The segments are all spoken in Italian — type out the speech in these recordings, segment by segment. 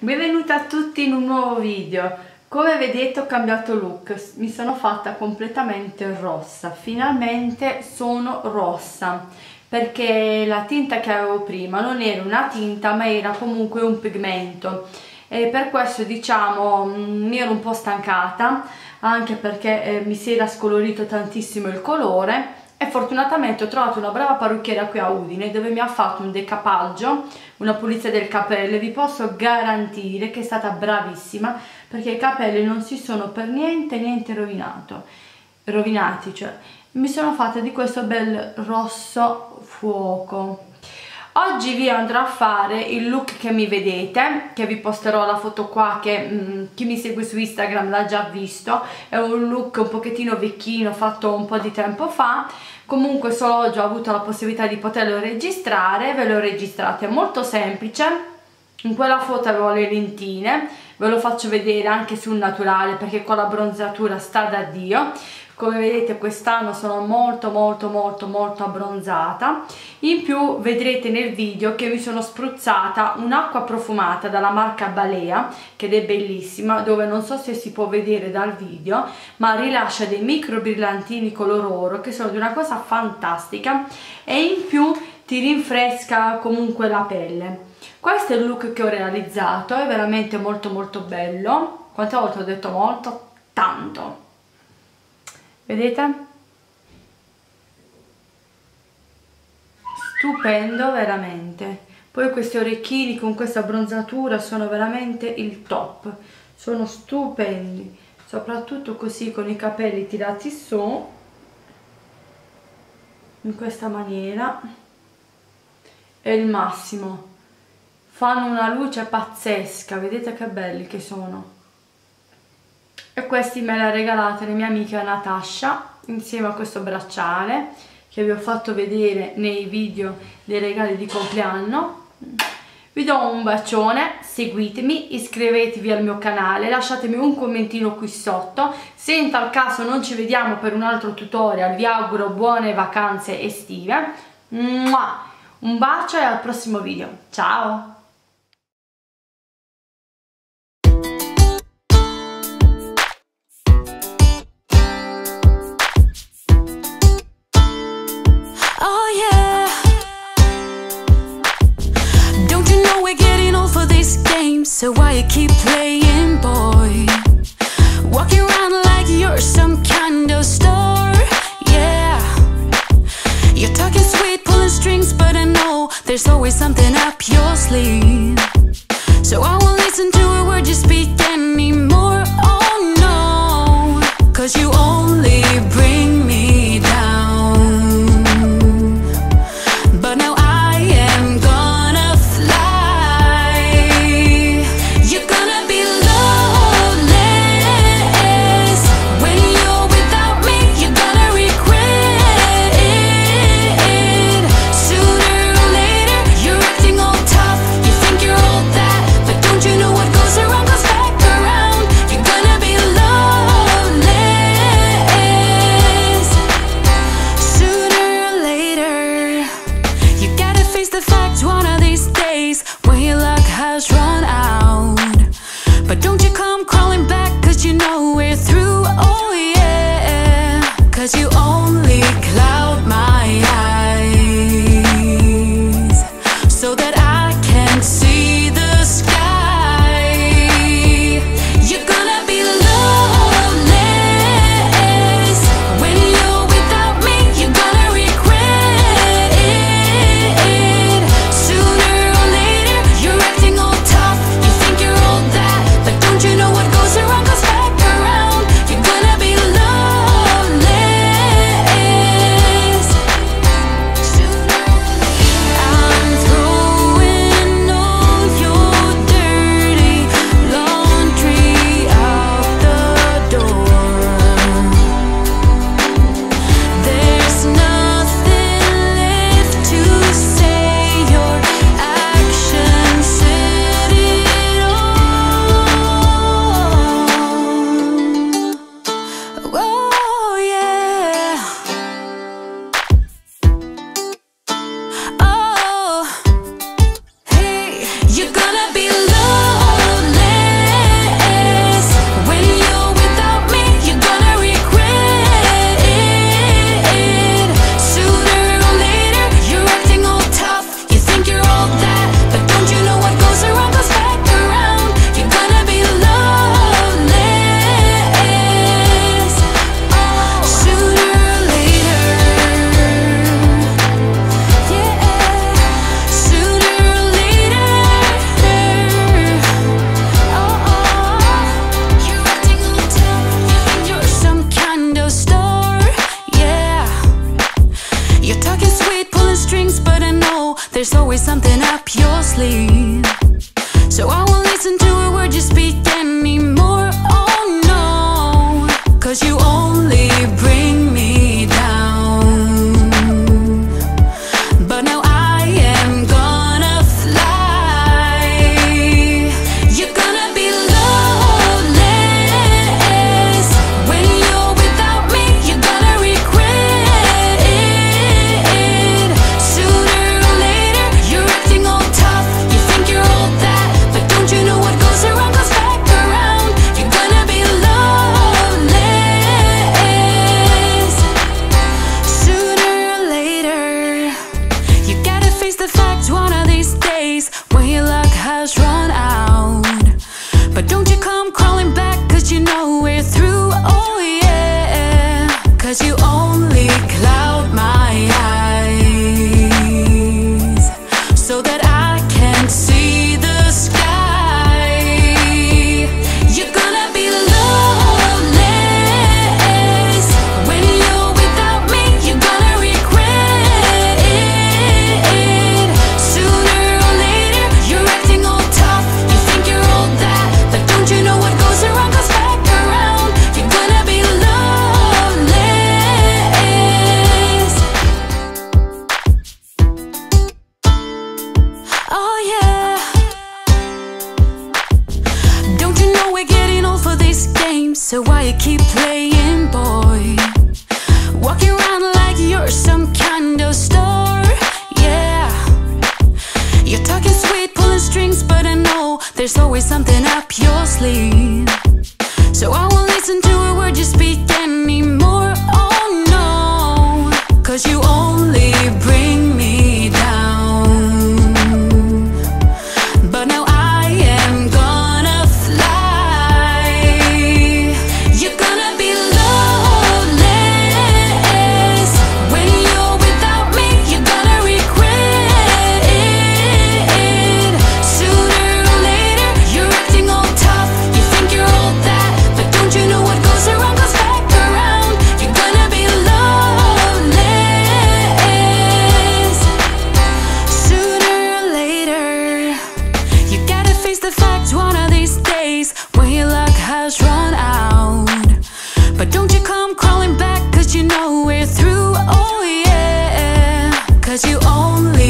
Benvenuti a tutti in un nuovo video. Come vedete ho cambiato look, mi sono fatta completamente rossa, finalmente sono rossa. Perché la tinta che avevo prima non era una tinta ma era comunque un pigmento. E per questo diciamo mm, mi ero un po' stancata. Anche perché eh, mi si era scolorito tantissimo il colore e fortunatamente ho trovato una brava parrucchiera qui a Udine dove mi ha fatto un decapaggio, una pulizia del capello e vi posso garantire che è stata bravissima perché i capelli non si sono per niente niente rovinato, rovinati, cioè mi sono fatta di questo bel rosso fuoco Oggi vi andrò a fare il look che mi vedete, che vi posterò la foto qua che mh, mm, chi mi segue su Instagram l'ha già visto, è un look un pochettino vecchino fatto un po' di tempo fa, comunque solo oggi ho avuto la possibilità di poterlo registrare, ve lo registrate, è molto semplice, in quella foto avevo le lentine, ve lo faccio vedere anche sul naturale perché con la bronzatura sta da Dio. Come vedete quest'anno sono molto molto molto molto abbronzata. In più vedrete nel video che mi sono spruzzata un'acqua profumata dalla marca Balea che è bellissima dove non so se si può vedere dal video ma rilascia dei micro brillantini color oro che sono di una cosa fantastica. E in più ti rinfresca comunque la pelle. Questo è il look che ho realizzato è veramente molto molto bello. Quante volte ho detto molto? tanto. Vedete? stupendo veramente. Poi questi orecchini con questa bronzatura sono veramente il top. Sono stupendi. Soprattutto così con i capelli tirati su in questa maniera è il massimo. Fanno una luce pazzesca vedete che belli che sono. E questi me li ha regalati le mie amiche Natasha insieme a questo bracciale che vi ho fatto vedere nei video dei regali di compleanno. Vi do un bacione, seguitemi, iscrivetevi al mio canale, lasciatemi un commentino qui sotto, se in tal caso non ci vediamo per un altro tutorial vi auguro buone vacanze estive, un bacio e al prossimo video, ciao! So why you keep playing, boy? Cause you always There's always something up your sleeve. there's always something up your sleeve.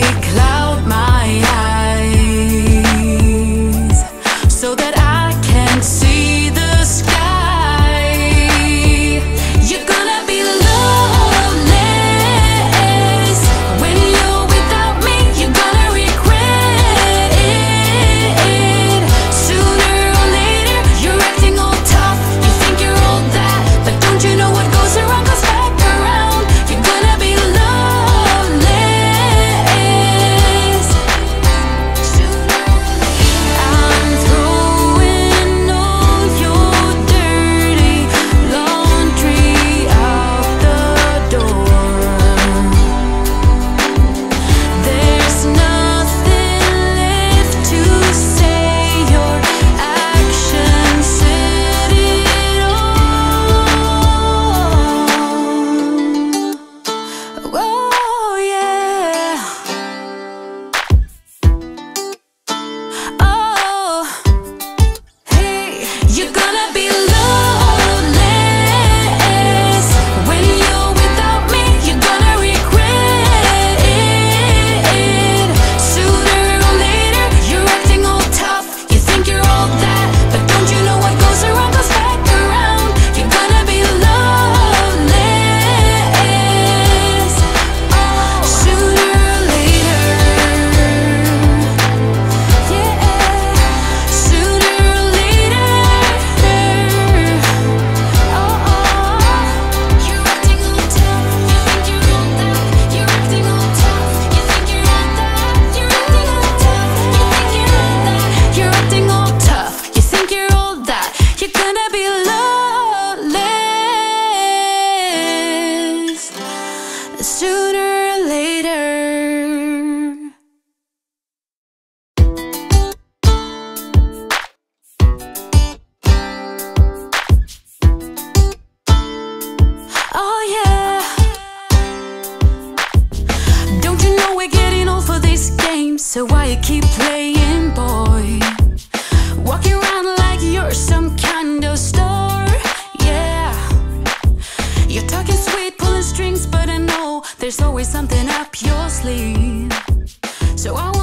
week. keep playing, boy. Walking around like you're some kind of star, yeah. You're talking sweet, pulling strings, but I know there's always something up your sleeve. So I